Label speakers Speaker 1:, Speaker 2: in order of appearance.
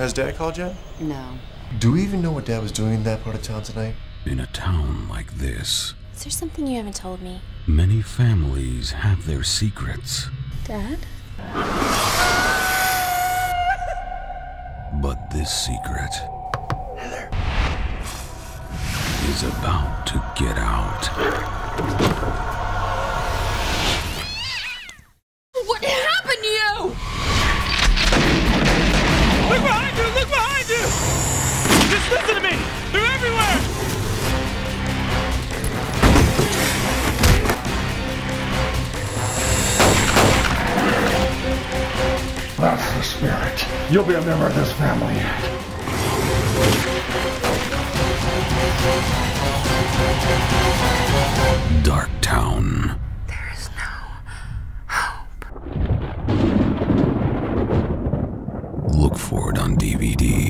Speaker 1: Has Dad called yet?
Speaker 2: No.
Speaker 1: Do we even know what Dad was doing in that part of town tonight?
Speaker 3: In a town like this,
Speaker 2: Is there something you haven't told me?
Speaker 3: many families have their secrets,
Speaker 2: Dad?
Speaker 3: but this secret is about to get out.
Speaker 4: That's the spirit. You'll be a member of this family.
Speaker 3: Dark Town.
Speaker 2: There is no hope.
Speaker 3: Look for it on DVD.